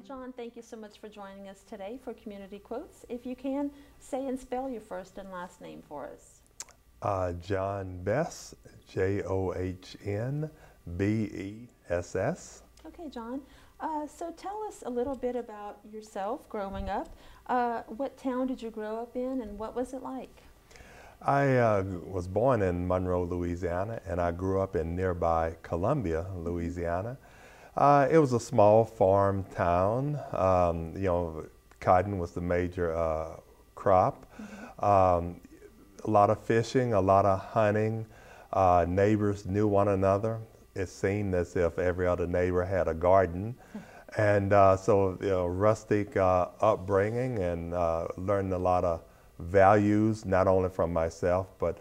Well, John, thank you so much for joining us today for Community Quotes. If you can, say and spell your first and last name for us. Uh, John Bess, J O H N B E S S. Okay, John. Uh, so tell us a little bit about yourself growing up. Uh, what town did you grow up in and what was it like? I uh, was born in Monroe, Louisiana, and I grew up in nearby Columbia, Louisiana. Uh, it was a small farm town. Um, you know, cotton was the major uh, crop. Um, a lot of fishing, a lot of hunting. Uh, neighbors knew one another. It seemed as if every other neighbor had a garden. And uh, so, you know, rustic uh, upbringing and uh, learned a lot of values, not only from myself, but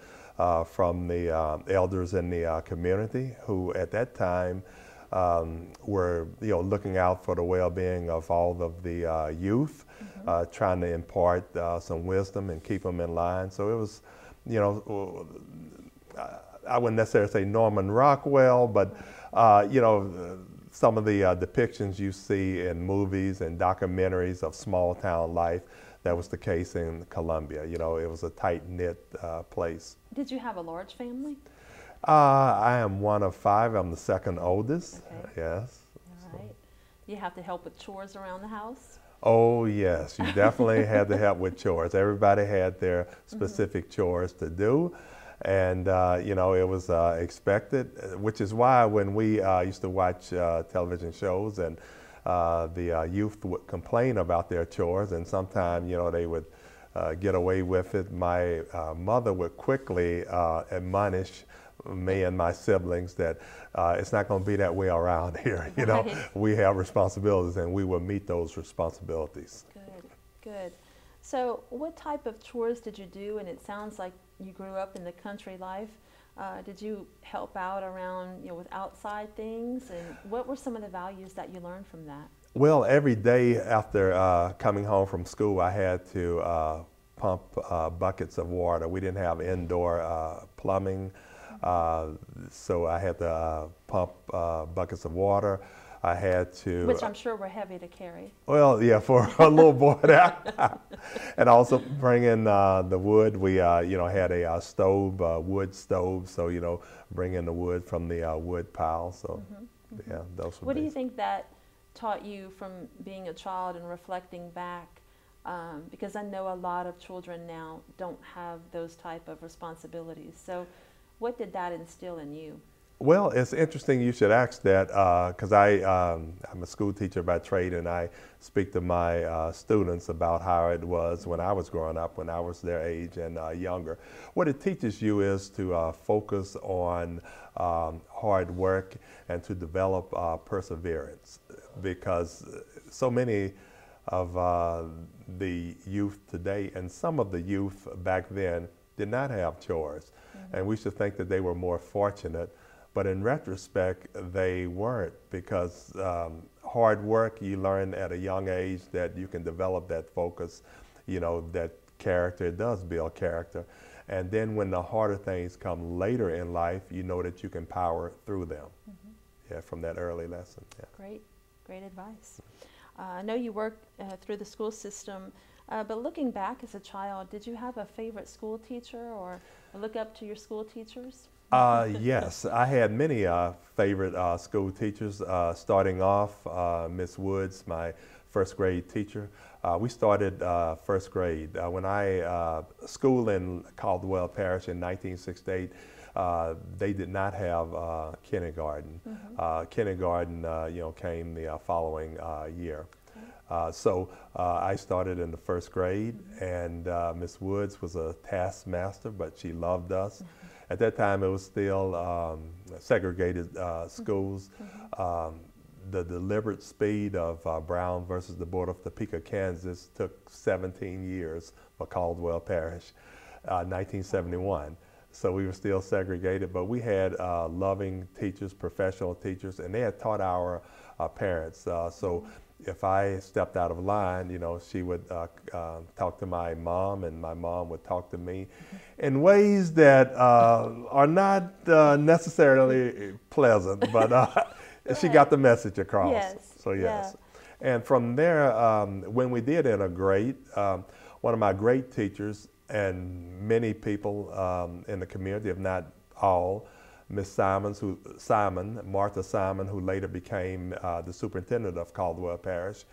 from the elders in the community who at that time um, were you know, looking out for the well-being of all of the uh, youth, mm-hmm. uh, trying to impart uh, some wisdom and keep them in line. So it was, you know, I wouldn't necessarily say Norman Rockwell, but you know, some of the depictions you see in movies and documentaries of small town life that was the case in Columbia. You know, it was a tight knit uh, place. Did you have a large family? Uh, I am one of five. I'm the second oldest. Okay. Yes. All right. You have to help with chores around the house? Oh, yes. You definitely had to help with chores. Everybody had their mm-hmm. specific mm -hmm. chores to do. And, uh, you know, it was uh, expected, which is why when we uh, used to watch uh, television shows and uh, the uh, youth would complain about their chores, and sometimes, you know, they would uh, get away with it. My uh, mother would quickly uh, admonish me and my siblings that uh, it's not going to be that way around here. You know, right. we have responsibilities, and we will meet those responsibilities. Good, good. So, what type of chores did you do? And it sounds like you grew up in the country life. Uh, did you help out around, you know, with outside things? And what were some of the values that you learned from that? Well, every day after uh, coming home from school, I had to uh, pump uh, buckets of water. We didn't have indoor uh, plumbing, uh, so I had to pump buckets of water. I had to. Which I'm sure were heavy to carry. Well, yeah, for a little boy. and also bringing uh, the wood. We, uh, you know, had a uh, stove, uh, wood stove. So, you know, bringing the wood from the uh, wood pile. So, mm -hmm, yeah, those were What do you think that taught you from being a child and reflecting back? Um, because I know a lot of children now don't have those type of responsibilities. So, what did that instill in you? Well, it's interesting you should ask that because uh, I, um, I'm a school teacher by trade and I speak to my uh, students about how it was when I was growing up, when I was their age and uh, younger. What it teaches you is to uh, focus on um, hard work and to develop uh, perseverance because so many of uh, the youth today and some of the youth back then did not have chores. And we should think that they were more fortunate but in retrospect, they weren't because um, hard work, you learn at a young age that you can develop that focus, you know, that character does build character. And then when the harder things come later in life, you know that you can power through them. Mm -hmm. Yeah, from that early lesson. Yeah. Great, great advice. Uh, I know you worked uh, through the school system, uh, but looking back as a child, did you have a favorite school teacher or look up to your school teachers? Uh, yes, I had many uh, favorite uh, school teachers. Uh, starting off, uh, Miss Woods, my first grade teacher. Uh, we started first grade. when I schooled in Caldwell Parish in 1968, they did not have kindergarten. Mm -hmm. kindergarten, you know, came the following year. Uh, so uh, I started in the first grade, and uh, Miss Woods was a taskmaster, but she loved us. At that time, it was still um, segregated uh, schools. Um, the deliberate speed of uh, Brown versus the Board of Topeka, Kansas took 17 years for Caldwell Parish, uh, 1971. So we were still segregated, but we had uh, loving teachers, professional teachers, and they had taught our uh, parents. Uh, so if I stepped out of line, you know, she would uh, uh, talk to my mom, and my mom would talk to me in ways that uh, are not uh, necessarily pleasant, but uh, she got the message across. Yes. So yes. And from there, um, when we did integrate, um, one of my great teachers and many people um, in the community, if not all, Miss Simons, who Simon, Martha Simon, who later became uh, the superintendent of Caldwell Parish,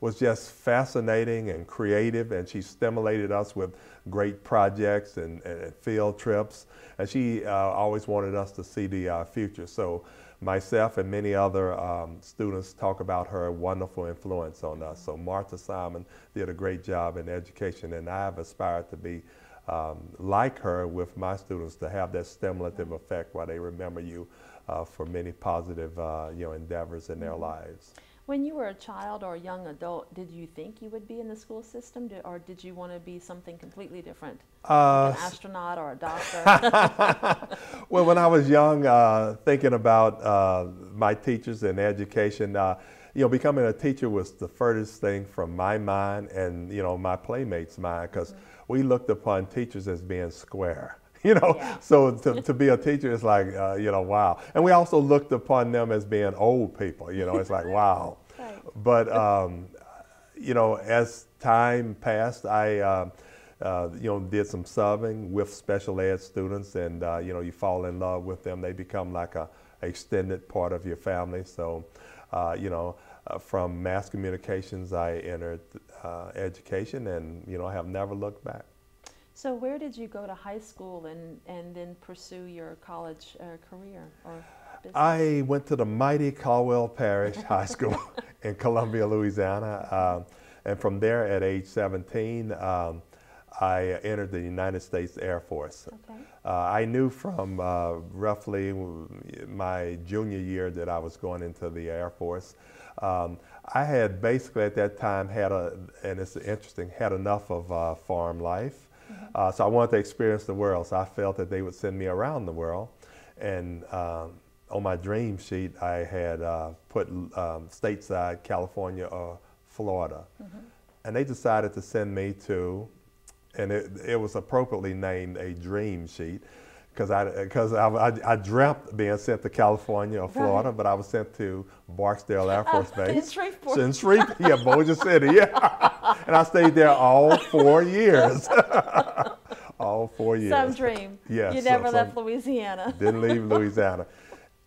was just fascinating and creative, and she stimulated us with great projects and, and field trips. And she uh, always wanted us to see the uh, future. So myself and many other um, students talk about her wonderful influence on us. So Martha Simon did a great job in education, and I've aspired to be um, like her with my students to have that stimulative effect while they remember you uh, for many positive uh, you know, endeavors in their mm-hmm. lives. When you were a child or a young adult, did you think you would be in the school system, or did you want to be something completely different, uh, like an astronaut or a doctor? well, when I was young, uh, thinking about uh, my teachers and education, uh, you know, becoming a teacher was the furthest thing from my mind and you know my playmates' mind because mm-hmm. We looked upon teachers as being square. you know yeah. so to, to be a teacher is like uh, you know wow and we also looked upon them as being old people you know it's like wow right. but um, you know as time passed i uh, uh, you know did some subbing with special ed students and uh, you know you fall in love with them they become like a extended part of your family so uh, you know uh, from mass communications i entered education and you know I have never looked back so where did you go to high school and, and then pursue your college uh, career or business? I went to the mighty Caldwell Parish High School in Columbia, Louisiana. Um, and from there at age 17, um, I entered the United States Air Force. Okay. Uh, I knew from uh, roughly my junior year that I was going into the Air Force. Um, I had basically at that time had a, and it's interesting, had enough of uh, farm life. Uh, so I wanted to experience the world. So I felt that they would send me around the world. And um, on my dream sheet, I had uh, put um, stateside, California or Florida. Mm-hmm. And they decided to send me to, and it, it was appropriately named a dream sheet because I because I, I, I, dreamt being sent to California or Florida, right. but I was sent to Barksdale Air Force Base in Shreveport. In Shreveport, yeah, Bossier City, yeah, and I stayed there all four years. all four years. Some dream. Yes. You never left Louisiana. didn't leave Louisiana.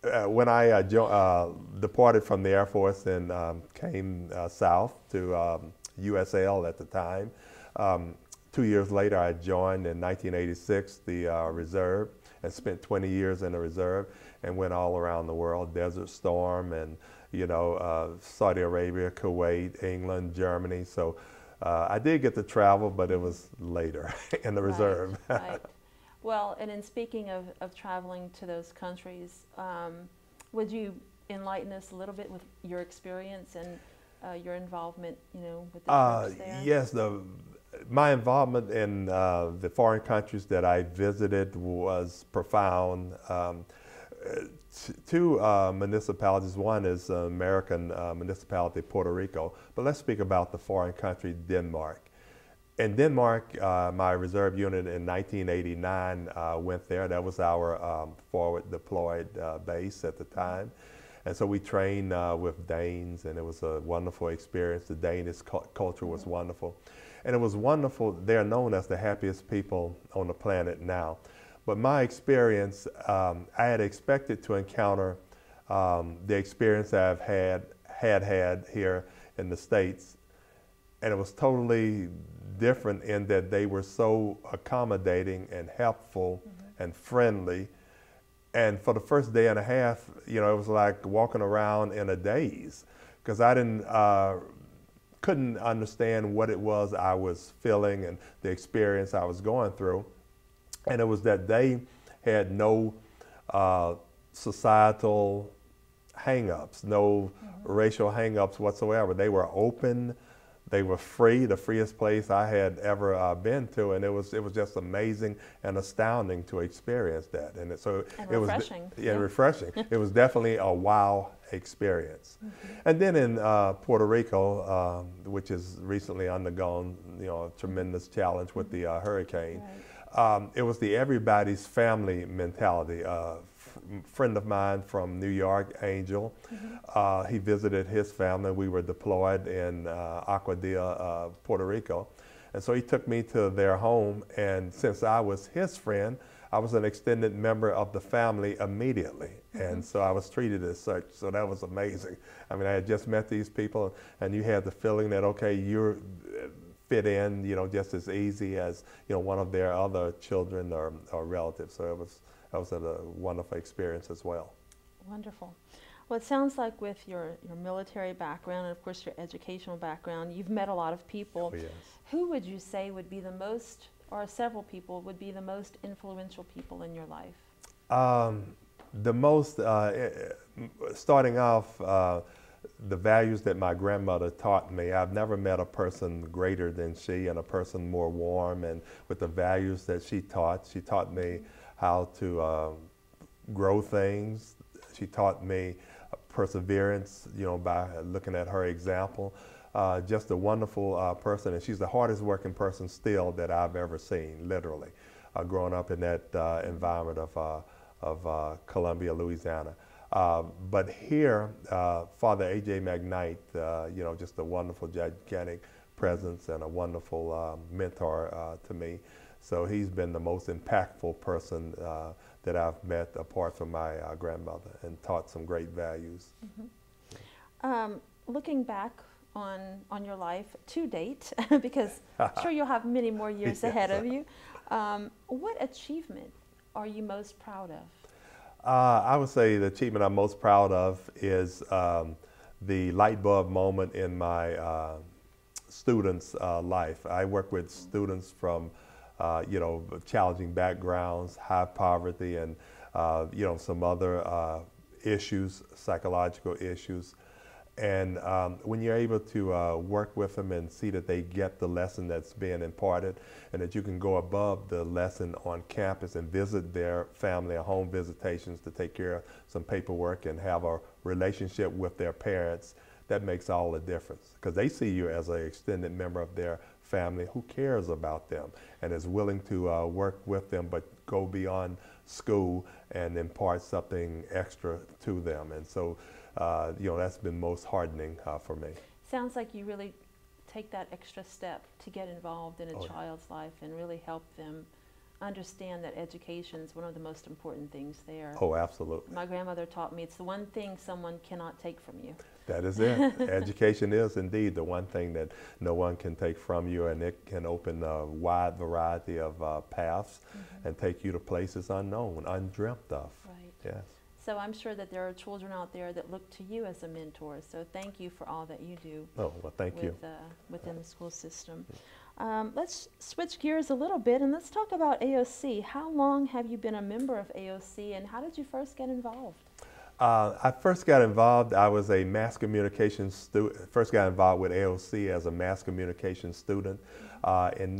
Uh, when I uh, jo- uh, departed from the Air Force and um, came uh, south to um, USL at the time, um, two years later I joined in 1986 the uh, Reserve and spent 20 years in the reserve and went all around the world, Desert Storm and, you know, uh, Saudi Arabia, Kuwait, England, Germany. So uh, I did get to travel, but it was later in the right, reserve. right. Well, and in speaking of, of traveling to those countries, um, would you enlighten us a little bit with your experience and uh, your involvement, you know, with the uh, there? Yes, the my involvement in uh, the foreign countries that I visited was profound. Um, two uh, municipalities. One is uh, American uh, municipality, Puerto Rico. But let's speak about the foreign country, Denmark. In Denmark, uh, my reserve unit in 1989 uh, went there. That was our um, forward deployed base at the time. And so we trained with Danes, and it was a wonderful experience. The Danish cu culture was wonderful. And it was wonderful. They're known as the happiest people on the planet now. But my experience, um, I had expected to encounter um, the experience I've had, had had here in the States. And it was totally different in that they were so accommodating and helpful mm-hmm. and friendly. And for the first day and a half, you know, it was like walking around in a daze because I didn't uh, couldn't understand what it was I was feeling and the experience I was going through. And it was that they had no uh, societal hangups, no mm-hmm. racial hangups whatsoever. They were open, they were free, the freest place I had ever uh, been to, and it was it was just amazing and astounding to experience that. And it, so and it refreshing. was yeah, yeah. refreshing. it was definitely a wow experience. Mm-hmm. And then in uh, Puerto Rico, um, which has recently undergone you know a tremendous challenge with the uh, hurricane. Right. Um, it was the everybody's family mentality. Uh, friend of mine from New York, Angel. Mm-hmm. Uh, he visited his family. We were deployed in uh, Aguadilla, uh, Puerto Rico. And so he took me to their home. And since I was his friend, I was an extended member of the family immediately. Mm-hmm. And so I was treated as such. So that was amazing. I mean, I had just met these people, and you had the feeling that, okay, you're fit in, you know, just as easy as, you know, one of their other children or, or relatives. So it was, that was a wonderful experience as well. Wonderful. Well, it sounds like with your, your military background and, of course, your educational background, you've met a lot of people. Oh, yes. Who would you say would be the most, or several people, would be the most influential people in your life? Um, the most, uh, eh, eh, starting off, uh, the values that my grandmother taught me. I've never met a person greater than she and a person more warm and with the values that she taught. She taught me how to uh, grow things. She taught me perseverance, you know, by looking at her example. Uh, just a wonderful uh, person, and she's the hardest working person still that I've ever seen, literally, uh, growing up in that uh, environment of, uh, of uh, Columbia, Louisiana. but here, Father A.J. McKnight, you know, just a wonderful, gigantic presence and a wonderful mentor to me. So he's been the most impactful person that I've met apart from my grandmother and taught some great values. Mm-hmm. Um, looking back on, on your life to date, because I'm sure you'll have many more years yes. ahead of you, um, what achievement are you most proud of? Uh, I would say the achievement I'm most proud of is um, the light bulb moment in my uh, students' uh, life. I work with students from uh, you know, challenging backgrounds, high poverty, and uh, you know some other uh, issues, psychological issues. And um, when you're able to uh, work with them and see that they get the lesson that's being imparted, and that you can go above the lesson on campus and visit their family or home visitations to take care of some paperwork and have a relationship with their parents, that makes all the difference because they see you as an extended member of their family who cares about them and is willing to uh, work with them but go beyond school and impart something extra to them. And so, uh, you know, that's been most hardening uh, for me. Sounds like you really take that extra step to get involved in a oh, child's life and really help them understand that education is one of the most important things there. Oh, absolutely. My grandmother taught me it's the one thing someone cannot take from you. That is it. Education is indeed the one thing that no one can take from you, and it can open a wide variety of uh, paths mm-hmm. and take you to places unknown, undreamt of. Right. Yes. So I'm sure that there are children out there that look to you as a mentor. So thank you for all that you do. Oh, well, thank with, you. Uh, within the school system. Um, let's switch gears a little bit and let's talk about AOC. How long have you been a member of AOC and how did you first get involved? Uh, I first got involved, I was a mass communication student, first got involved with AOC as a mass communication student uh, in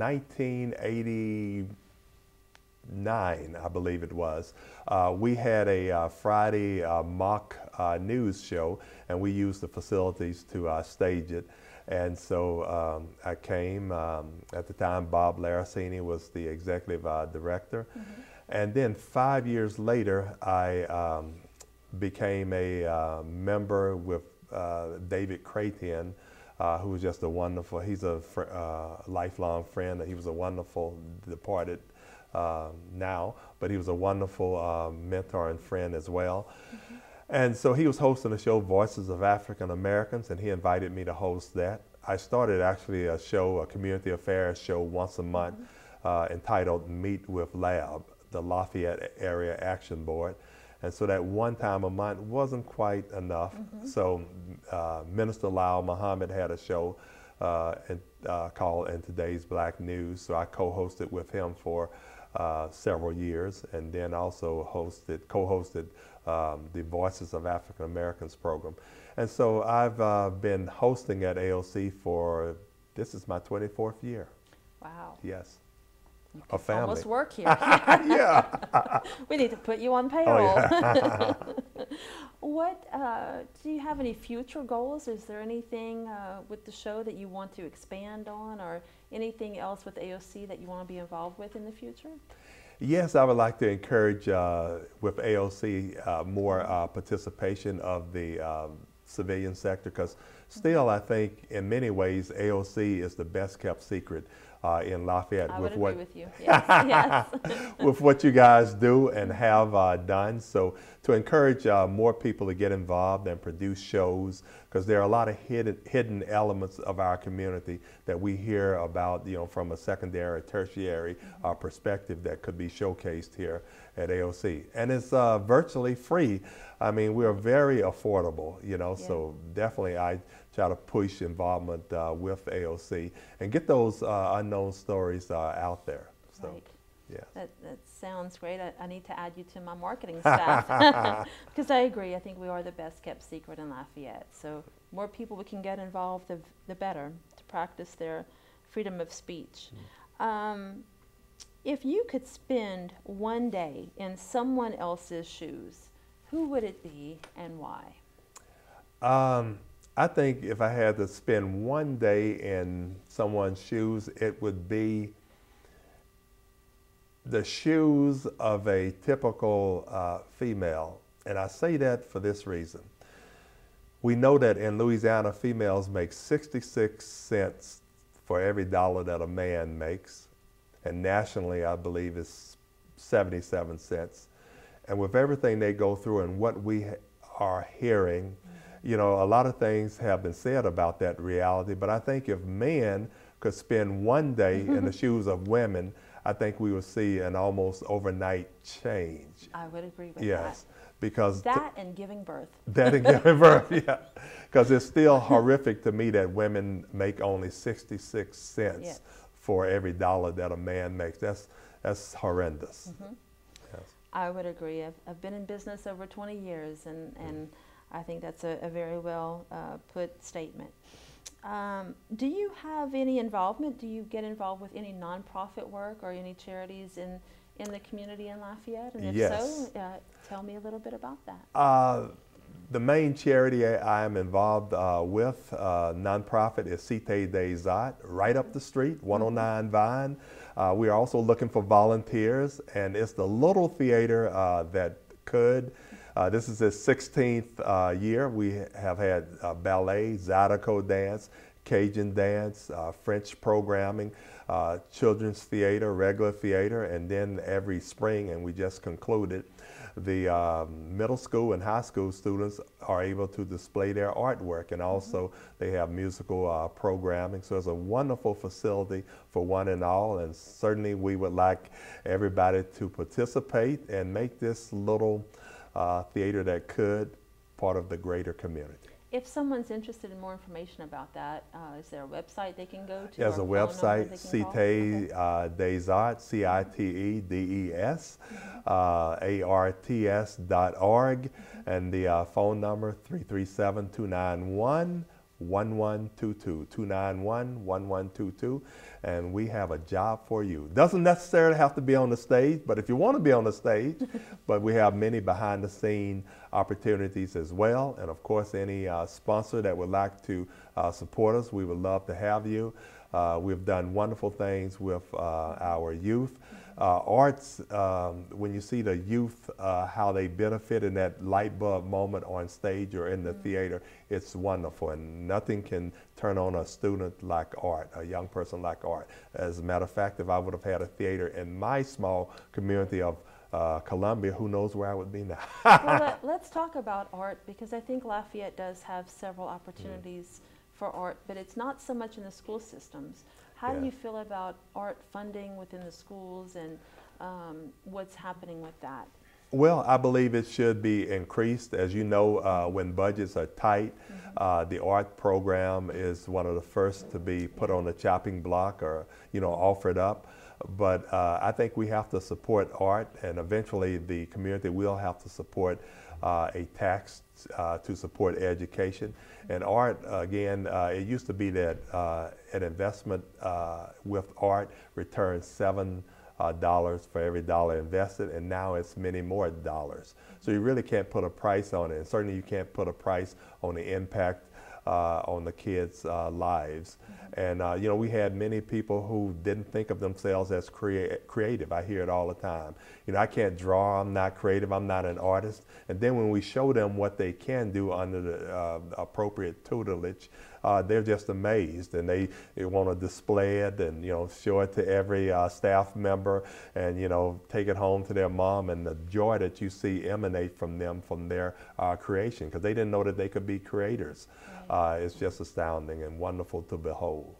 1989, I believe it was. Uh, we had a uh, Friday uh, mock uh, news show and we used the facilities to stage it. And so um, I came, um, at the time Bob Laracini was the executive director. Mm -hmm. And then five years later, I um, became a uh, member with uh, David uh, who was just a wonderful, he's a fr- uh, lifelong friend. He was a wonderful departed um, now, but he was a wonderful uh, mentor and friend as well. Mm-hmm. And so he was hosting a show, Voices of African Americans, and he invited me to host that. I started actually a show, a community affairs show once a month mm-hmm. uh, entitled Meet with Lab, the Lafayette Area Action Board. And so that one time a month wasn't quite enough. Mm-hmm. So uh, Minister Lyle Muhammad had a show uh, in, uh, called In Today's Black News. So I co-hosted with him for uh, several years and then also hosted, co-hosted um, the Voices of African Americans program. And so I've uh, been hosting at AOC for, this is my 24th year. Wow. Yes a family. Almost work here. yeah. we need to put you on payroll. Oh, yeah. what uh, do you have any future goals? Is there anything uh, with the show that you want to expand on, or anything else with AOC that you want to be involved with in the future? Yes, I would like to encourage uh, with AOC uh, more uh, participation of the um, civilian sector because still I think in many ways AOC is the best kept secret uh, in Lafayette I with would what with you. Yes, yes. with what you guys do and have uh, done. So to encourage uh, more people to get involved and produce shows, because there are a lot of hidden hidden elements of our community that we hear about, you know, from a secondary or tertiary uh, perspective that could be showcased here at AOC, and it's uh, virtually free. I mean, we're very affordable, you know. Yeah. So definitely, I try to push involvement uh, with AOC and get those uh, unknown stories uh, out there. So, Right. yeah. That, that sounds great. I, I need to add you to my marketing staff because I agree. I think we are the best kept secret in Lafayette. So more people we can get involved, the, the better to practice their freedom of speech. Um, if you could spend one day in someone else's shoes, who would it be and why? Um, I think if I had to spend one day in someone's shoes, it would be the shoes of a typical uh, female. And I say that for this reason. We know that in Louisiana, females make 66 cents for every dollar that a man makes. And nationally, I believe it's 77 cents. And with everything they go through and what we are hearing, you know, a lot of things have been said about that reality. But I think if men could spend one day in the shoes of women, I think we would see an almost overnight change. I would agree with that. Yes, because that. and giving birth. that and giving birth, yeah. Because it's still horrific to me that women make only 66 cents Yes. for every dollar that a man makes. That's, that's horrendous. Mm-hmm. Yes. I would agree. I've, I've been in business over 20 years, and, and I think that's a, a very well uh, put statement. Um, do you have any involvement? Do you get involved with any nonprofit work or any charities in, in the community in Lafayette? And if Yes. so, uh, tell me a little bit about that. Uh, the main charity I am involved uh, with, uh, nonprofit, is Cité des Arts, right up the street, 109 Vine. Uh, we are also looking for volunteers, and it's the little theater uh, that could. Uh, this is its 16th uh, year. We have had uh, ballet, Zydeco dance, Cajun dance, uh, French programming, uh, children's theater, regular theater, and then every spring, and we just concluded, the um, middle school and high school students are able to display their artwork, and also they have musical uh, programming. So it's a wonderful facility for one and all, and certainly we would like everybody to participate and make this little uh, theater that could part of the greater community. If someone's interested in more information about that, uh, is there a website they can go to? There's a or phone number website, they can? Cite uh, Des Arts, C-I-T-E-D-E-S, uh, A-R-T-S dot org, and the uh, phone number 337-291-1122, 291-1122, and we have a job for you. Doesn't necessarily have to be on the stage, but if you want to be on the stage, but we have many behind the scene opportunities as well, and of course any uh, sponsor that would like to uh, support us, we would love to have you. Uh, we've done wonderful things with uh, our youth. Uh, arts, um, when you see the youth, uh, how they benefit in that light bulb moment on stage or in the theater, it's wonderful. And nothing can turn on a student like art, a young person like art. As a matter of fact, if I would have had a theater in my small community of uh, Columbia, who knows where I would be now. well, let, us talk about art because I think Lafayette does have several opportunities for art, but it's not so much in the school systems. How Yeah. do you feel about art funding within the schools and um, what's happening with that? Well, I believe it should be increased. As you know, uh, when budgets are tight, uh, the art program is one of the first to be put on the chopping block or, you know, offered up. But uh, I think we have to support art, and eventually the community will have to support uh, a tax uh, to support education. And art, again, uh, it used to be that uh, an investment uh, with art returns seven dollars for every dollar invested, and now it's many more dollars. So you really can't put a price on it, and certainly you can't put a price on the impact on the kids' uh, lives. And uh, you know, we had many people who didn't think of themselves as crea- creative. I hear it all the time. You know, I can't draw. I'm not creative. I'm not an artist. And then when we show them what they can do under the uh, appropriate tutelage, uh, they're just amazed and they, they want to display it and you know show it to every uh, staff member and you know take it home to their mom and the joy that you see emanate from them from their uh, creation because they didn't know that they could be creators. Uh, it's just astounding and wonderful to behold.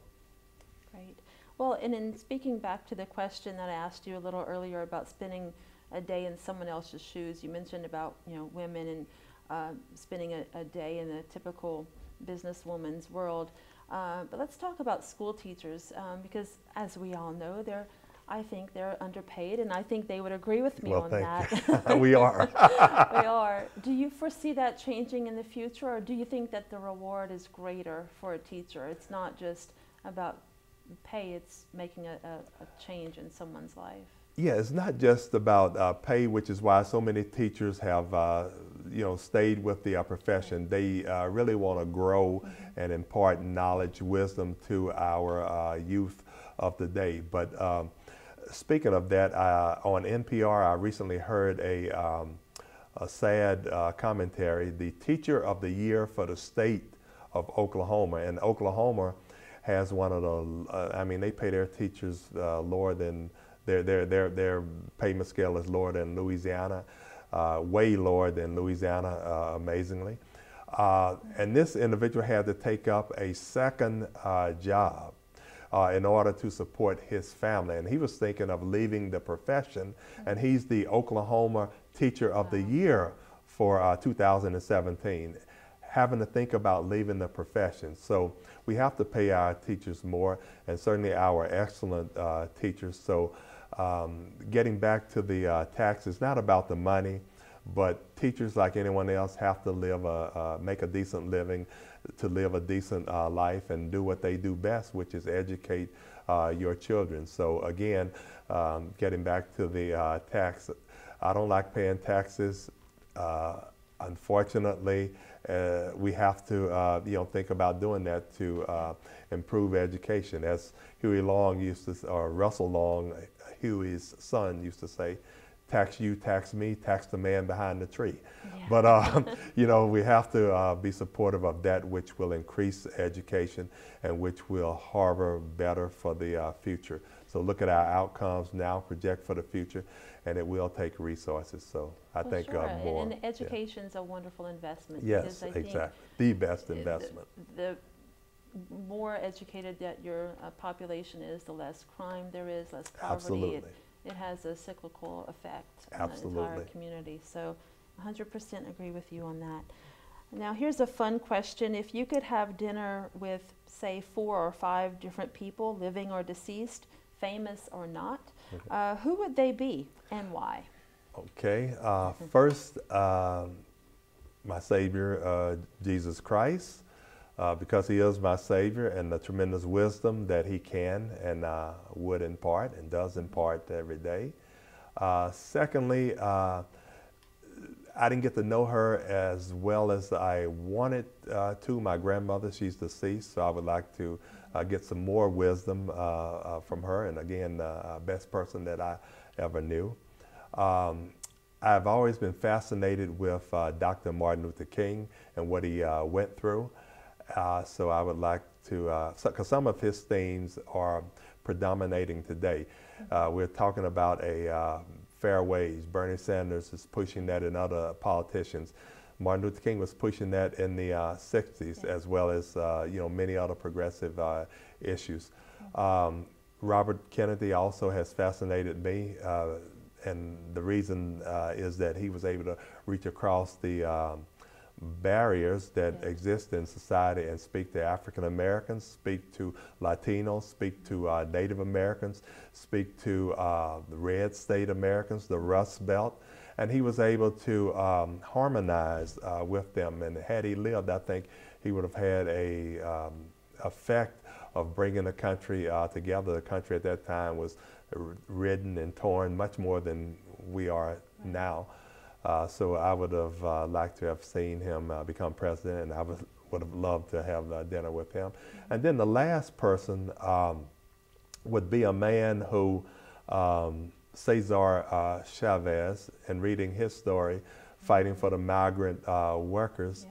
Great. Well, and in speaking back to the question that I asked you a little earlier about spending a day in someone else's shoes, you mentioned about you know women and uh, spending a, a day in a typical businesswoman's world. Uh, but let's talk about school teachers um, because, as we all know, they're I think they're underpaid, and I think they would agree with me well, on that. we are. we are. Do you foresee that changing in the future, or do you think that the reward is greater for a teacher? It's not just about pay; it's making a, a, a change in someone's life. Yeah, it's not just about uh, pay, which is why so many teachers have, uh, you know, stayed with the uh, profession. They uh, really want to grow mm-hmm. and impart knowledge, wisdom to our uh, youth of the day. But um, speaking of that, uh, on NPR, I recently heard a, um, a sad commentary. The teacher of the year for the state of Oklahoma, and Oklahoma has one of the, I mean, they pay their teachers lower than their, their, their, their payment scale is lower than Louisiana, uh, way lower than Louisiana, uh, amazingly. Uh, and this individual had to take up a second uh, job uh, in order to support his family. And he was thinking of leaving the profession, and he's the Oklahoma Teacher of the Year for uh, 2017 having to think about leaving the profession. So we have to pay our teachers more, and certainly our excellent uh, teachers. So um, getting back to the uh, tax, it's not about the money, but teachers, like anyone else, have to live a, uh, make a decent living, to live a decent uh, life and do what they do best, which is educate uh, your children. So again, um, getting back to the uh, tax, I don't like paying taxes. Uh, unfortunately, uh, we have to, uh, you know, think about doing that to improve education. As Huey Long used to, or Russell Long, Huey's son used to say, tax you, tax me, tax the man behind the tree. Yeah. But, um, you know, we have to uh, be supportive of that which will increase education and which will harbor better for the uh, future. So look at our outcomes now, project for the future, and it will take resources. So I well, think sure. uh, more. And, education is yeah. a wonderful investment. Yes, exactly. The best investment. The, the, more educated that your uh, population is, the less crime there is, less poverty. Absolutely. It, it has a cyclical effect Absolutely. on the entire community. So 100% agree with you on that. Now here's a fun question. If you could have dinner with, say, four or five different people, living or deceased, famous or not, okay. uh, who would they be and why? Okay. Uh, first, um, my Savior, uh, Jesus Christ, uh, because He is my Savior and the tremendous wisdom that He can and uh, would impart and does impart every day. Uh, secondly, I didn't get to know her as well as I wanted to. My grandmother, she's deceased, so I would like to uh, get some more wisdom uh, uh, from her. And again, uh, best person that I ever knew. Um, I've always been fascinated with Dr. Martin Luther King and what he went through. So I would like to, because some of his themes are predominating today. we're talking about a fair wage. Bernie Sanders is pushing that and other politicians. Martin Luther King was pushing that in the uh, 60s, as well as uh, you know many other progressive uh, issues. Um, Robert Kennedy also has fascinated me, uh, and the reason uh, is that he was able to reach across the um, barriers that yeah. exist in society and speak to African Americans, speak to Latinos, speak to uh, Native Americans, speak to the Red State Americans, the Rust Belt and he was able to um, harmonize uh, with them. And had he lived, I think he would have had a um, effect of bringing the country uh, together. The country at that time was ridden and torn much more than we are now. Uh, so I would have uh, liked to have seen him uh, become president, and I would would have loved to have uh, dinner with him. And then the last person um, would be a man who, um, Cesar uh, Chavez, in reading his story, fighting for the migrant uh, workers,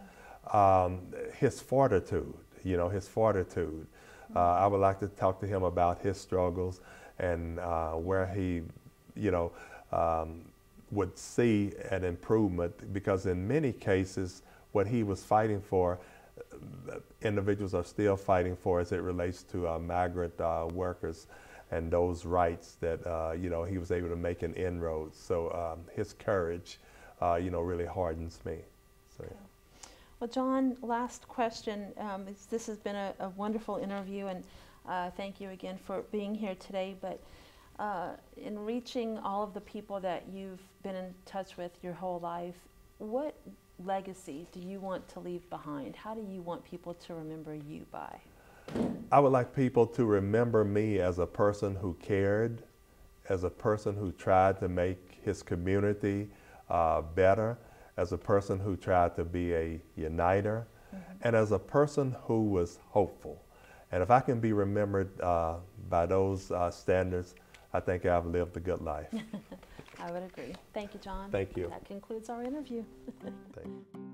um, his fortitude, you know, his fortitude. Uh, I would like to talk to him about his struggles and uh, where he, you know, um, would see an improvement because in many cases, what he was fighting for, uh, individuals are still fighting for as it relates to uh, migrant uh, workers and those rights that, uh, you know, he was able to make an inroads. So um, his courage, uh, you know, really hardens me. So, yeah. Well, John, last question. Um, this has been a, a wonderful interview, and uh, thank you again for being here today. But uh, in reaching all of the people that you've been in touch with your whole life, what legacy do you want to leave behind? How do you want people to remember you by? I would like people to remember me as a person who cared, as a person who tried to make his community uh, better, as a person who tried to be a uniter, and as a person who was hopeful. And if I can be remembered uh, by those uh, standards, I think I've lived a good life. I would agree. Thank you, John. Thank you. That concludes our interview. Thank you.